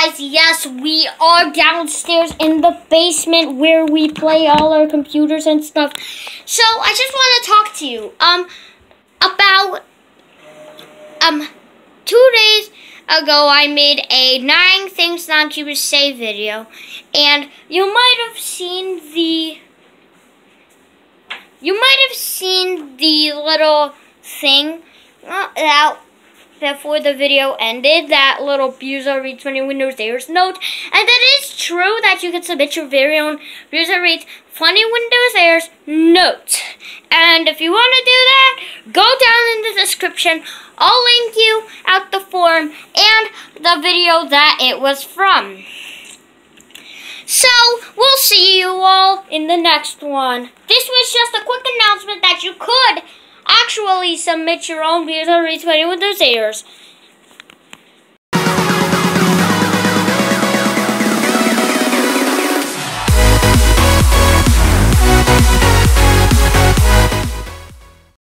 guys, yes, we are downstairs in the basement where we play all our computers and stuff. So I just want to talk to you um about um two days ago I made a nine things not to say video, and you might have seen the you might have seen the little thing uh, that before the video ended that little Berezaa reads funny Windows errors note. And it is true that you can submit your very own Berezaa reads funny Windows errors note. And if you want to do that, go down in the description. I'll link you out the form and the video that it was from. So, we'll see you all in the next one. This was just a quick actually submit your own Berezaa reads funny Windows errors.